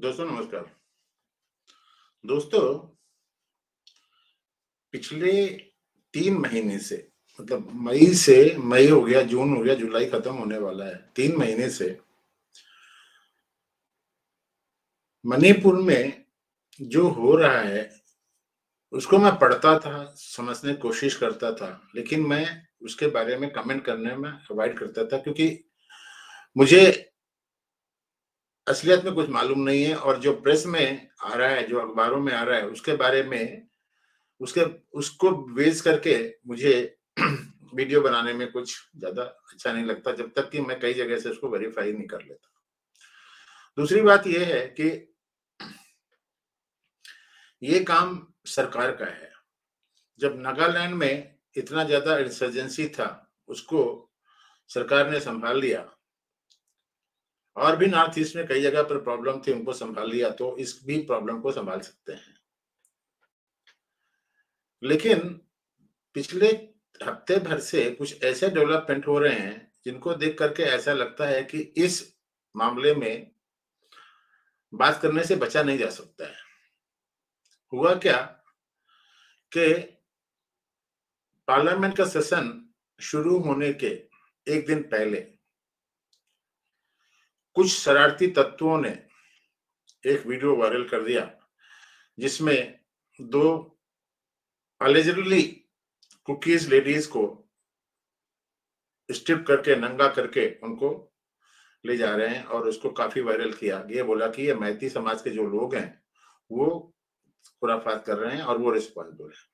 दोस्तों, नमस्कार। दोस्तों, पिछले तीन महीने से मतलब मई से, मई हो गया, जून हो गया, जुलाई खत्म होने वाला है। तीन महीने से मणिपुर में जो हो रहा है, उसको मैं पढ़ता था, समझने की कोशिश करता था, लेकिन मैं उसके बारे में कमेंट करने में अवॉइड करता था, क्योंकि मुझे असलियत में कुछ मालूम नहीं है और जो प्रेस में आ रहा है, जो अखबारों में आ रहा है, उसके बारे में, उसके, उसको बेस करके मुझे वीडियो बनाने में कुछ ज़्यादा अच्छा नहीं लगता, जब तक कि मैं कई जगह से उसको वेरीफाई नहीं कर लेता। दूसरी बात यह है कि ये काम सरकार का है। जब नागालैंड में इतना ज़्यादा इंसर्जेंसी था, उसको सरकार ने संभाल लिया और भी नॉर्थ ईस्ट में कई जगह पर प्रॉब्लम थी, उनको संभाल लिया तो इस भी प्रॉब्लम को संभाल सकते हैं। लेकिन पिछले हफ़्ते भर से कुछ ऐसे डेवलपमेंट हो रहे हैं, जिनको देख करके ऐसा लगता है कि इस मामले में बात करने से बचा नहीं जा सकता है। हुआ क्या कि पार्लियामेंट का सेशन शुरू होने के एक दिन पहले कुछ शरारती तत्वों ने एक वीडियो वायरल कर दिया, जिसमें दो अलेजली कुकीज लेडीज़ को स्ट्रिप करके, नंगा करके उनको ले जा रहे हैं और उसको काफ़ी वायरल किया। ये बोला कि ये मैती समाज के जो लोग हैं, वो खुराफात कर रहे हैं और वो रिस्पॉन्सिबल है।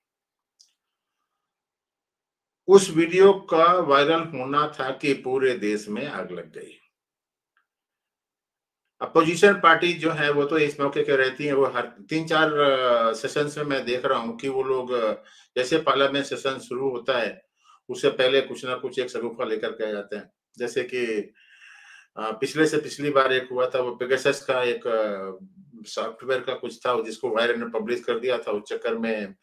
उस वीडियो का वायरल होना था कि पूरे देश में आग लग गई। अपोजिशन पार्टी जो है, वो तो इस मौके के रहती है। वो हर तीन चार सेशन में मैं देख रहा हूँ कि वो लोग जैसे पार्लियामेंट सेशन शुरू होता है, उससे पहले कुछ ना कुछ एक सरूफा लेकर के जाते हैं। जैसे कि पिछले से पिछली बार एक हुआ था, वो पेगासस का एक सॉफ्टवेयर का कुछ था, जिसको वायरल ने पब्लिश कर दिया था। उस चक्कर में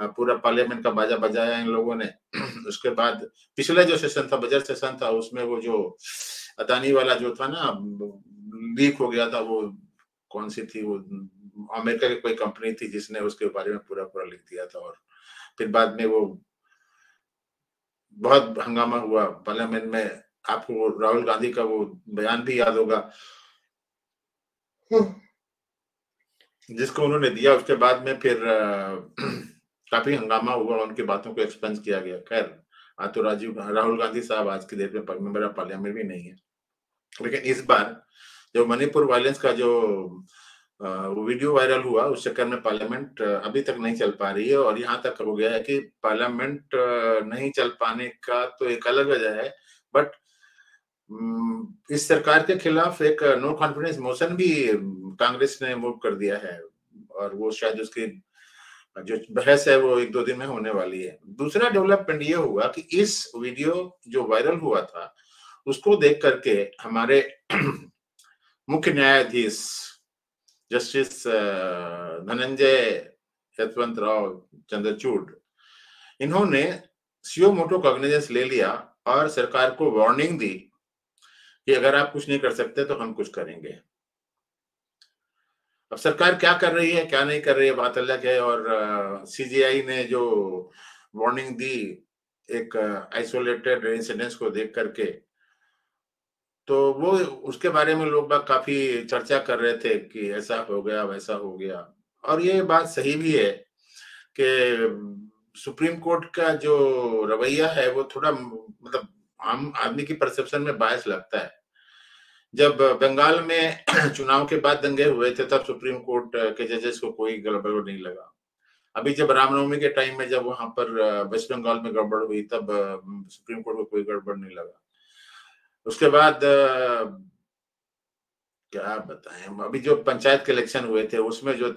पूरा पार्लियामेंट का बाजा बजाया इन लोगों ने। उसके बाद पिछले जो सेशन था बजट सेशन था, उसमें वो जो अदानी वाला जो था ना, लीक हो गया था, वो कौन सी थी, वो अमेरिका की कोई कंपनी थी जिसने उसके बारे में पूरा पूरा लिख दिया था और फिर बाद में वो बहुत हंगामा हुआ। पार्लियामेंट में आपको राहुल गांधी का वो बयान भी याद होगा। जिसको उन्होंने दिया, उसके बाद में फिर काफ़ी हंगामा हुआ उनकी बातों को एक्सपेंस किया गया। खैर तो राजीव, राहुल गांधी साहब आज की डेट में ऑफ़ पार्लियामेंट भी नहीं है। लेकिन इस बार जो मणिपुर वायलेंस का जो वीडियो वायरल हुआ, उस चक्कर में पार्लियामेंट अभी तक नहीं चल पा रही है और यहाँ तक हो गया है कि पार्लियामेंट नहीं चल पाने का तो एक अलग वजह है। बट इस सरकार के खिलाफ एक नो कॉन्फिडेंस मोशन भी कांग्रेस ने मूव कर दिया है और वो शायद उसकी, जो बहस है वो एक दो दिन में होने वाली है। दूसरा डेवलपमेंट ये हुआ कि इस वीडियो जो वायरल हुआ था उसको देख करके हमारे मुख्य न्यायाधीश जस्टिस धनंजय यशवंत राव चंद्रचूड, इन्होंने सीओ मोटो कॉग्निजेंस ले लिया और सरकार को वार्निंग दी कि अगर आप कुछ नहीं कर सकते तो हम कुछ करेंगे। अब सरकार क्या कर रही है, क्या नहीं कर रही है, बात अलग है और सीजीआई ने जो वार्निंग दी एक आइसोलेटेड इंसिडेंस को देख करके तो वो उसके बारे में लोग काफ़ी चर्चा कर रहे थे कि ऐसा हो गया, वैसा हो गया। और ये बात सही भी है कि सुप्रीम कोर्ट का जो रवैया है वो थोड़ा मतलब आम आदमी की परसेप्शन में बायस लगता है। जब बंगाल में चुनाव के बाद दंगे हुए थे, तब सुप्रीम कोर्ट के जजेस को कोई गड़बड़ नहीं लगा। अभी जब रामनवमी के टाइम में जब वहाँ पर वेस्ट बंगाल में गड़बड़ हुई, तब सुप्रीम कोर्ट को कोई गड़बड़ नहीं लगा। उसके बाद क्या बताएँ अभी जो पंचायत के इलेक्शन हुए थे, उसमें जो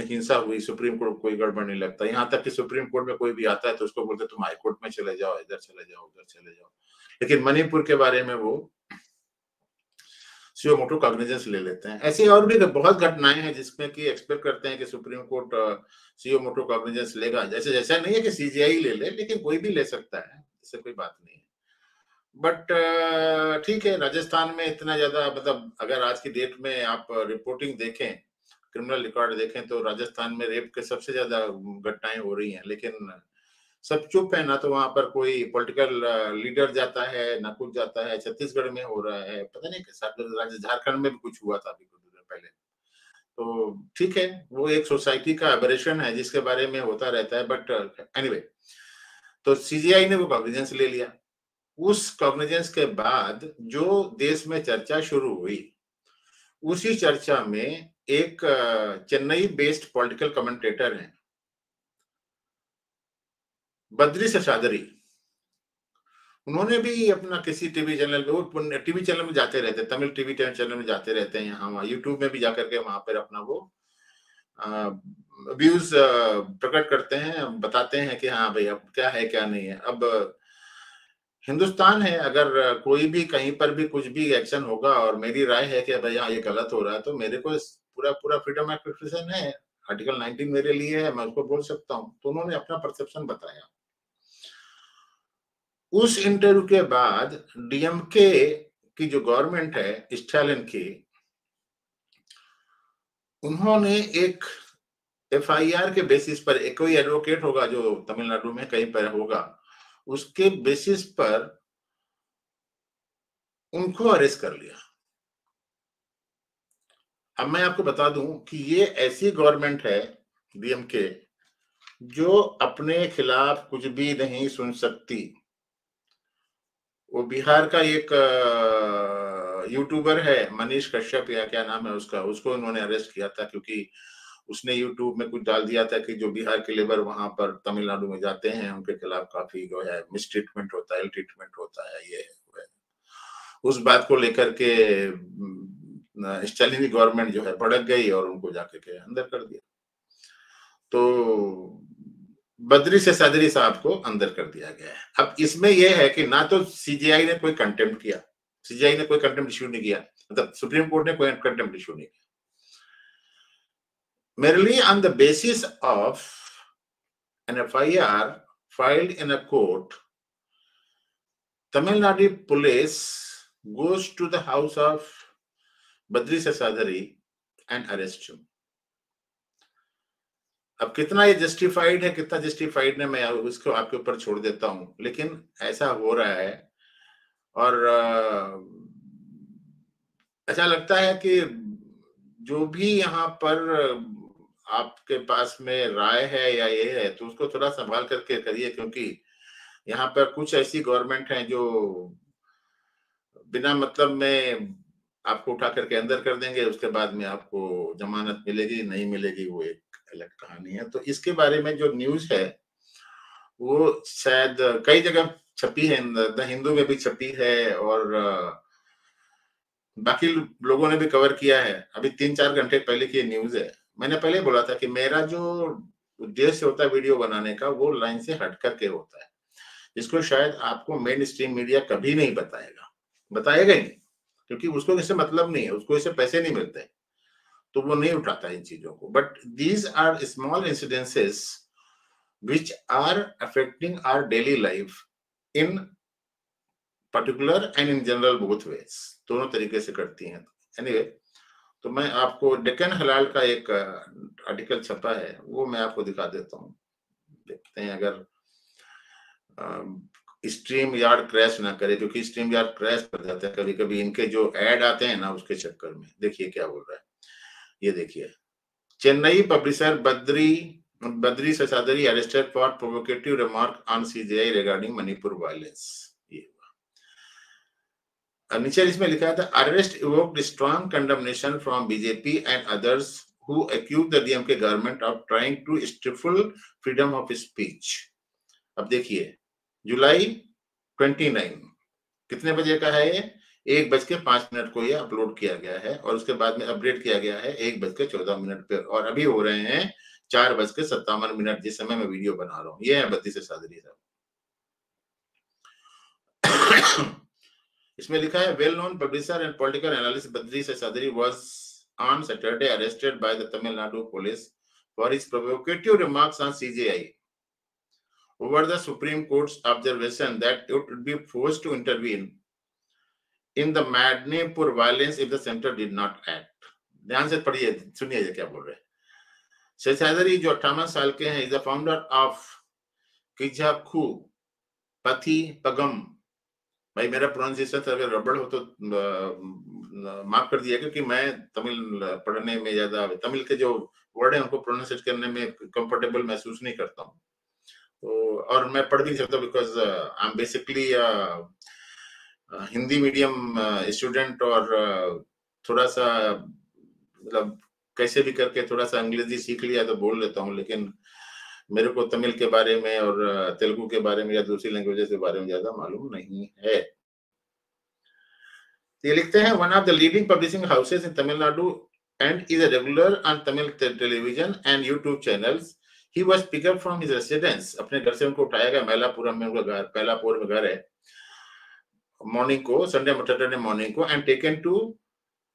हिंसा हुई, सुप्रीम कोर्ट कोई गड़बड़ नहीं लगता। यहाँ तक कि सुप्रीम कोर्ट में कोई भी आता है तो उसको बोलते तुम हाई कोर्ट में चले जाओ, इधर चले जाओ, उधर चले जाओ। लेकिन मणिपुर के बारे में वो, सीओ मोटो कॉग्निजेंस ले लेते हैं। ऐसी और भी बहुत घटनाएँ हैं, जिसमें कि एक्सपेक्ट करते हैं कि Supreme Court suo motu cognizance लेगा। जैसे, जैसा नहीं है कि सीजीआई ले ले, लेकिन कोई भी ले सकता है इससे कोई बात नहीं है। बट ठीक है राजस्थान में इतना ज़्यादा मतलब अगर आज की डेट में आप रिपोर्टिंग देखें क्रिमिनल रिकॉर्ड देखें तो राजस्थान में रेप के सबसे ज़्यादा घटनाएँ हो रही हैं। लेकिन सब चुप है ना तो वहाँ पर कोई पॉलिटिकल लीडर जाता है ना कुछ जाता है। छत्तीसगढ़ में हो रहा है पता नहीं कैसा झारखंड में भी कुछ हुआ था अभी कुछ पहले। तो ठीक है वो एक सोसाइटी का एबरेशन है जिसके बारे में होता रहता है बट एनीवे anyway, तो सीजीआई ने वो कॉग्निजेंस ले लिया। उस कॉग्निजेंस के बाद जो देश में चर्चा शुरू हुई, उसी चर्चा में एक, चेन्नई बेस्ड पॉलिटिकल कमेंटेटर हैं। बद्री सशादरी उन्होंने भी अपना किसी टीवी चैनल पे वो टीवी चैनल में जाते रहते हैं तमिल टीवी चैनल में जाते रहते हैं यहाँ, वहाँ यूट्यूब में भी जाकर के वहाँ पर अपना वो व्यूज़ प्रकट करते हैं, बताते हैं कि हाँ भाई अब क्या है, क्या नहीं है। अब हिंदुस्तान है, अगर कोई भी कहीं पर भी कुछ भी एक्शन होगा और मेरी राय है कि भाई हाँ ये गलत हो रहा है तो मेरे को पूरा पूरा फ्रीडम ऑफ़ एक्सप्रेशन है। आर्टिकल 19 मेरे लिए है, मैं उसको बोल सकता हूँ। तो उन्होंने अपना परसेप्शन बताया। उस इंटरव्यू के बाद डीएमके की जो गवर्नमेंट है स्टालिन की, उन्होंने एक एफआईआर के बेसिस पर एक कोई एडवोकेट होगा जो तमिलनाडु में कहीं पर होगा उसके बेसिस पर उनको अरेस्ट कर लिया। अब मैं आपको बता दूँ कि ये ऐसी गवर्नमेंट है डीएमके जो अपने खिलाफ कुछ भी नहीं सुन सकती। वो बिहार का एक यूट्यूबर है, मनीष कश्यप या क्या नाम है उसका, उसको उन्होंने अरेस्ट किया था क्योंकि उसने यूट्यूब में कुछ डाल दिया था कि जो बिहार के लेबर वहाँ पर तमिलनाडु में जाते हैं, उनके खिलाफ काफ़ी जो है मिसट्रीटमेंट होता है ट्रीटमेंट होता है, ये उस बात को लेकर के स्टालिनी गवर्नमेंट जो है भड़क गई और उनको जाके के अंदर कर दिया। तो बद्री से सदरी साहब को अंदर कर दिया गया है। अब इसमें यह है कि ना तो सीजीआई ने कोई कंटेम्प्ट किया सीजीआई ने कोई कंटेम्प्ट इश्यू नहीं किया मतलब सुप्रीम कोर्ट ने कोई कंटेम्प्ट इश्यू नहीं किया। Merely on the basis of an FIR filed in a court, Tamil Nadu police goes to the house of Badri Sasadari and arrest him. अब कितना ये जस्टिफाइड है कितना जस्टिफाइड है मैं उसको आपके ऊपर छोड़ देता हूँ लेकिन ऐसा हो रहा है और ऐसा लगता है कि जो भी यहाँ पर आपके पास में राय है या ये है तो उसको थोड़ा संभाल करके करिए, क्योंकि यहाँ पर कुछ ऐसी गवर्नमेंट है जो बिना मतलब में आपको उठा करके अंदर कर देंगे, उसके बाद में आपको जमानत मिलेगी, नहीं मिलेगी, वो एक अलग कहानी है। तो इसके बारे में जो न्यूज़ है, वो शायद कई जगह छपी है द हिंदू में भी छपी है और, बाकी लोगों ने भी कवर किया है। अभी तीन चार घंटे पहले की न्यूज़ है। मैंने पहले बोला था कि मेरा जो उद्देश्य होता है वीडियो बनाने का वो लाइन से हट करके होता है। जिसको शायद आपको मेन स्ट्रीम मीडिया कभी नहीं बताएगा। बताएगा ही नहीं क्योंकि उसको इससे मतलब नहीं है उसको इससे पैसे नहीं मिलते। तो वो नहीं उठाता इन चीज़ों को। But these are small incidences which are affecting our daily life in particular and in general both ways दोनों तरीके से करती हैं। एनीवे anyway, तो मैं आपको डेकन हलाल का एक आर्टिकल छपा है, वो मैं आपको दिखा देता हूँ। देखते हैं अगर स्ट्रीम यार्ड क्रैश ना करे, क्योंकि स्ट्रीम यार्ड क्रैश कर जाता है कभी कभी इनके जो एड आते हैं ना, उसके चक्कर में। देखिए क्या बोल रहा है। ये देखिए। Chennai publisher Badri Badri Seshadri arrested for provocative remark on CJI regarding Manipur violence नीचे इसमें लिखा था arrest evoked strong condemnation from BJP and others who accused the DMK government of trying to stifle freedom of speech. अब देखिए, जुलाई 29 कितने बजे का है ये? एक बज के पाँच मिनट को ये अपलोड किया गया है और उसके बाद में अपडेट किया गया है एक बज के चौदह मिनट पर और अभी हो रहे हैं चार बज के सत्तावन मिनट, जिस समय मैं वीडियो बना रहा हूँ। ये है बत्तीस से सादरी साहब इसमें लिखा है well known publisher and political analyst Badri Seshadri was on Saturday arrested by the Tamil Nadu police for his provocative remarks on CJI over the Supreme Court's observation that it would be forced to intervene in the Madnepur violence if the center did not act. ध्यान से पढ़िए, सुनिए क्या बोल रहे शेषादरी जो अट्ठावन साल के हैं is the founder of Kizhakku पथी पगम भाई मेरा प्रोनाउंसिएशन अगर रबड़ हो तो माफ़ कर दिया क्योंकि मैं तमिल पढ़ने में ज़्यादा, तमिल के जो वर्ड है, उनको प्रोनाउंसिएट करने में कंफर्टेबल महसूस नहीं करता हूँ। तो और मैं पढ़ भी नहीं सकता because I am basically Hindi medium student और थोड़ा सा मतलब कैसे भी करके थोड़ा सा अंग्रेज़ी सीख लिया तो बोल लेता हूँ, लेकिन मेरे को तमिल के बारे में और तेलुगु के बारे में या दूसरी लैंग्वेजेस के बारे में ज़्यादा मालूम नहीं है। ये लिखते हैं one of the leading publishing houses in Tamil Nadu and is a regular on Tamil television and YouTube channels he was pick up from his residence अपने घर से उनको उठाया गया, मैलापुरम में उनका घर पहलापुर में घर है। मॉर्निंग को संडे सैटरडे मॉर्निंग को and taken to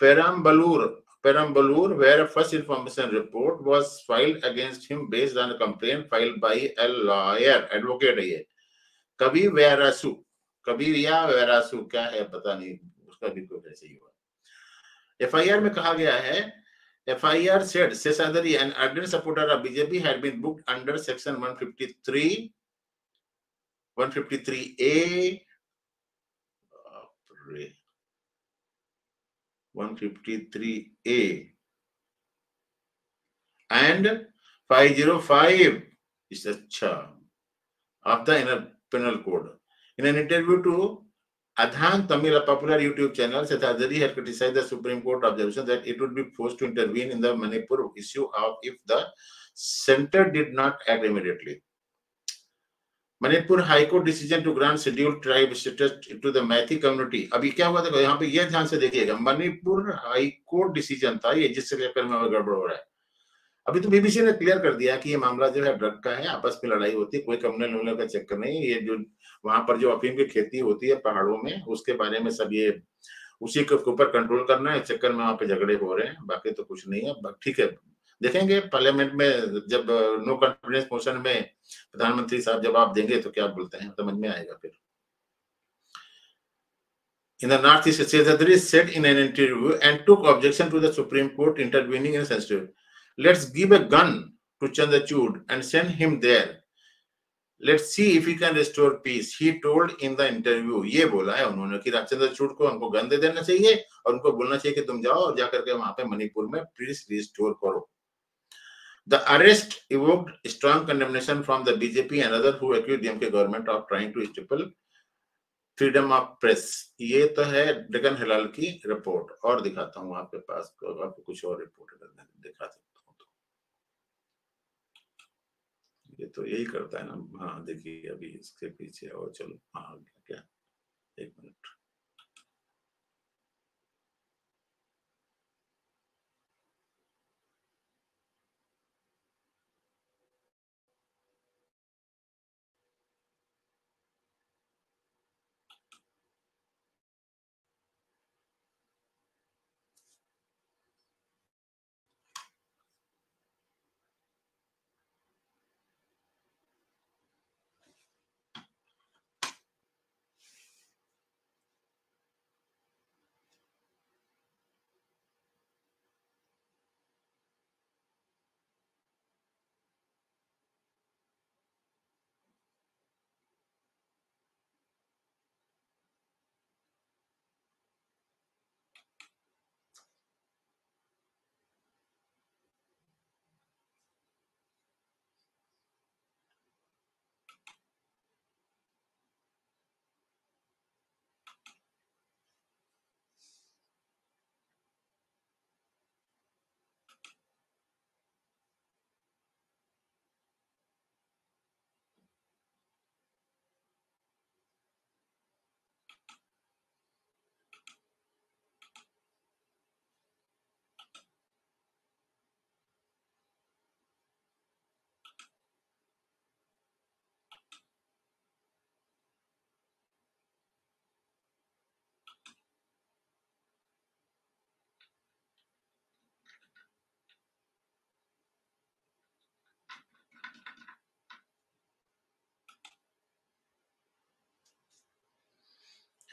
Perambalur Perambalur, where a first information report was filed against him based on a complaint filed by a lawyer, advocate है ये कभी वेरासु कभी या वेरासु क्या है पता नहीं उसका भी कोई ऐसे ही हुआ एफआईआर में कहा गया है FIR said Sesadari, an ardent supporter of BJP, had been booked under Section 153, 153A, 153A and 505 is the cha of the inner penal code. In an interview to Adhan Tamil, a popular YouTube channel, Setadari had criticized the Supreme Court observation that it would be forced to intervene in the Manipur issue of if the center did not act immediately. Manipur High Court decision to grant schedule tribe status to the Meitei community. अभी क्या हुआ था? यहाँ पे ये ध्यान से देखिएगा, मणिपुर हाईकोर्ट डिसीज़न था ये, जिससे लेकर में गड़बड़ हो रहा है। अभी तो बीबीसी ने क्लियर कर दिया कि ये मामला जो है ड्रग का है, आपस में लड़ाई होती है, कोई कम्युनल उमनल का चक्कर नहीं, ये जो वहाँ पर जो अफीम की खेती होती है पहाड़ों में, उसके बारे में सब ये, उसी के ऊपर कंट्रोल करना है, चक्कर में वहाँ पे झगड़े हो रहे हैं, बाकी तो कुछ नहीं है ठीक है। देखेंगे पार्लियामेंट में जब नो कॉन्फिडेंस मोशन में प्रधानमंत्री साहब जवाब देंगे तो क्या बोलते हैं समझ में आएगा फिर in the northeast Seshadri said in an interview and took objection to the Supreme Court intervening in sensitive. Let's give a gun to Chandachud and send him there. Let's see if he can restore peace. He told in the interview. ये बोला है उन्होंने कि चंद्रचूड़ को हमको gun दे देना चाहिए और उनको बोलना चाहिए कि तुम जाओ और जाकर के वहाँ पे मणिपुर में पीस रिस्टोर करो The arrest evoked strong condemnation from the BJP and others who accused the MK government of trying to stifle freedom of press ये तो है डेकन हिलाल की रिपोर्ट और दिखाता हूँ आपके पास आपको कुछ और रिपोर्ट दिखा सकता हूँ तो ये तो यही करता है ना हाँ देखिए अभी इसके पीछे और चलो हाँ क्या एक मिनट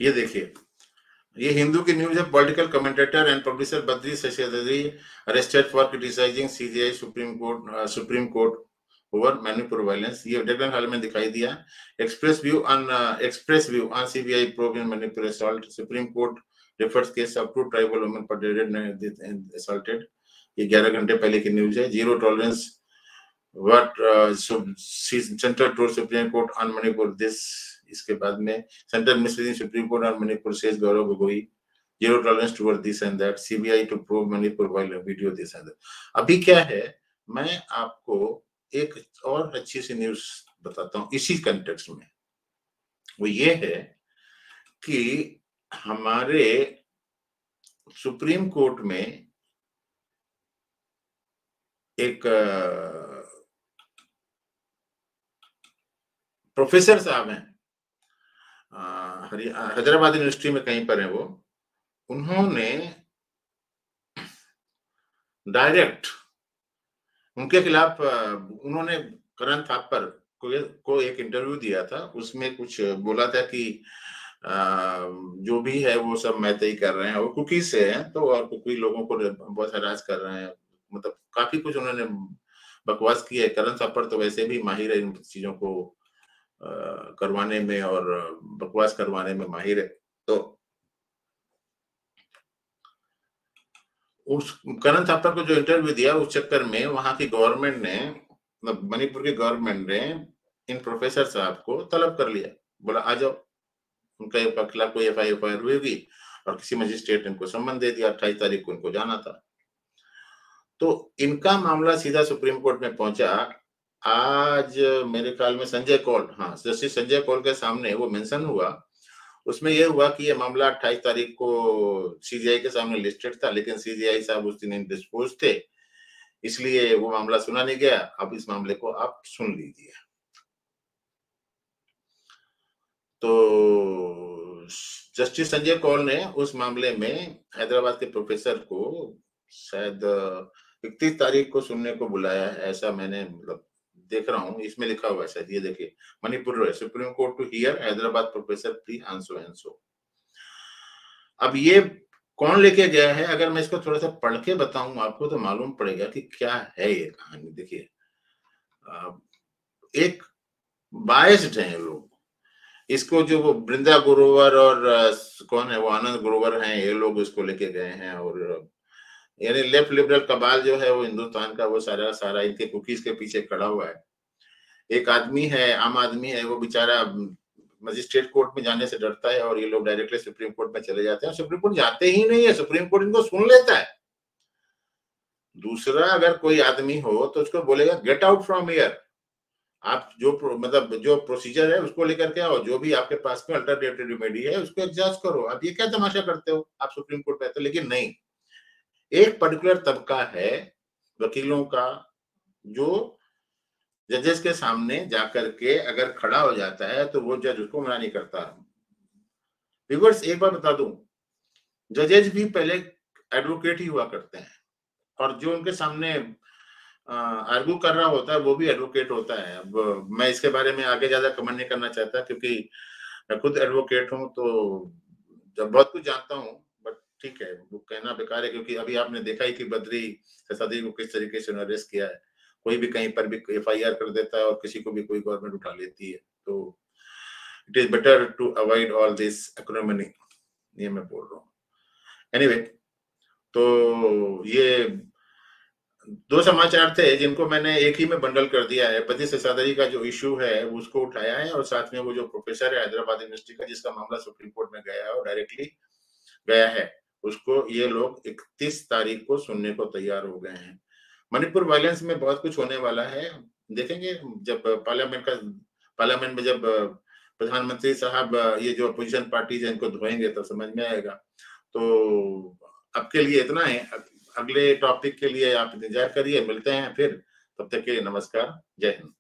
ये देखिए, ये हिंदू की न्यूज़ है political commentator and publisher Badri Shashi arrested for criticising CJI Supreme Court Supreme Court over Manipur violence ये डेक्लन हाल में दिखाई दिया। Express view on express view on CBI probe in Manipur assault Supreme Court refers case of two tribal women पर assaulted ये 11 घंटे पहले की न्यूज़ है। Zero tolerance what central to Supreme Court on Manipur this इसके बाद में central ministry Supreme Court on Manipur says Gaurav Gogoi, zero tolerance toward this and that CBI to prove Manipur video this and अभी क्या है, मैं आपको एक और अच्छी सी न्यूज़ बताता हूँ इसी कंटेक्स्ट में। वो ये है कि हमारे सुप्रीम कोर्ट में एक प्रोफेसर साहब हैं। हैदराबाद यूनिवर्सिटी में कहीं पर है वो उन्होंने डायरेक्ट उनके खिलाफ उन्होंने करण थापर को, को एक इंटरव्यू दिया था उसमें कुछ बोला था कि जो भी है वो सब मैते ही कर रहे हैं वो कुकी से हैं तो और कुकी लोगों को बहुत हराज कर रहे हैं मतलब काफ़ी कुछ उन्होंने बकवास की है करण थापर तो वैसे भी माहिर है इन चीज़ों को करवाने में और बकवास करवाने में माहिर है। तो उस करण थापर को जो इंटरव्यू दिया उस चक्कर में वहाँ की गवर्नमेंट ने मणिपुर की गवर्नमेंट ने इन प्रोफेसर साहब को तलब कर लिया। बोला, आ जाओ, उनका खिलाफ कोई F I F I R हुई और किसी मजिस्ट्रेट ने इनको सम्मन दे दिया, अट्ठाईस तारीख को इनको जाना था। तो इनका मामला सीधा सुप्रीम कोर्ट में पहुँचा। आज मेरे ख्याल में संजय कौल हाँ जस्टिस संजय कौल के सामने वो मेंशन हुआ, उसमें यह हुआ कि ये मामला अट्ठाईस तारीख को सीजीआई के सामने लिस्टेड था, लेकिन सीजीआई साहब उस दिन डिस्पोज थे, इसलिए वो मामला सुना नहीं गया। अब इस मामले को आप सुन लीजिए। तो जस्टिस संजय कौल ने उस मामले में हैदराबाद के प्रोफेसर को शायद इकतीस तारीख को सुनने को बुलाया है, ऐसा मैंने मतलब देख रहा हूँ, इसमें लिखा हुआ है शायद, ये देखिए, Manipur supreme court to hear, Hyderabad professor pre आंसो एंसो। अब ये कौन लेके गया है? अगर मैं इसको थोड़ा सा पढ़ के बताऊँ, आपको तो मालूम पड़ेगा कि क्या है ये कहानी, देखिए। एक बायस्ड है लोग। इसको जो वो वृंदा गुरोवर और कौन है वो, आनंद गुरोवर हैं, ये लोग इसको लेके गए हैं और यानी लेफ़्ट लिबरल कबाल जो है वो हिंदुस्तान का वो सारा सारा इनके कुकीज के पीछे खड़ा हुआ है। एक आदमी है, आम आदमी है, वो बेचारा मजिस्ट्रेट कोर्ट में जाने से डरता है और ये लोग डायरेक्टली सुप्रीम कोर्ट में चले जाते हैं। सुप्रीम कोर्ट जाते ही नहीं है, सुप्रीम कोर्ट इनको सुन लेता है। दूसरा अगर कोई आदमी हो तो उसको बोलेगा गेट आउट फ्रॉम ईयर आप जो मतलब जो प्रोसीजर है उसको लेकर के आओ। जो भी आपके पास में अल्टरनेटिव रेमेडी है, उसको एग्जास्ट करो। आप ये क्या तमाशा करते हो? आप सुप्रीम कोर्ट में लेकिन नहीं। एक पर्टिकुलर तबका है वकीलों का, जो जजेस के सामने जाकर के अगर खड़ा हो जाता है तो वो जज उसको मना नहीं करता। रिवर्स एक बार बता दूँ जजेस भी पहले एडवोकेट ही हुआ करते हैं। और जो उनके सामने आर्गू कर रहा होता है, वो भी एडवोकेट होता है। अब मैं इसके बारे में आगे ज़्यादा कमेंट नहीं करना चाहता, क्योंकि मैं खुद एडवोकेट हूँ तो जब बहुत कुछ जानता हूँ ठीक है वो कहना बेकार है क्योंकि अभी आपने देखा ही कि बद्री सदी को किस तरीके से अरेस्ट किया है। कोई भी कहीं पर भी एफआईआर कर देता है और किसी को भी कोई गवर्नमेंट उठा लेती है। तो it is better to avoid all this acrimony ये मैं बोल रहा हूँ। एनीवे anyway, तो ये दो समाचार थे जिनको मैंने एक ही में बंडल कर दिया है। पति ससादरी का जो इश्यू है उसको उठाया है और साथ में वो जो प्रोफेसर है हैदराबाद यूनिवर्सिटी का जिसका मामला सुप्रीम कोर्ट में गया है और डायरेक्टली गया है। उसको ये लोग इकतीस तारीख को सुनने को तैयार हो गए हैं। मणिपुर वायलेंस में बहुत कुछ होने वाला है। देखेंगे जब पार्लियामेंट का, पार्लियामेंट में जब प्रधानमंत्री साहब ये जो अपोजिशन पार्टीज़ है, इनको धोएँगे तो समझ में आएगा। तो अब के लिए इतना है। अगले टॉपिक के लिए आप इंतज़ार करिए। मिलते हैं फिर। तब तक के लिए नमस्कार। जय हिंद।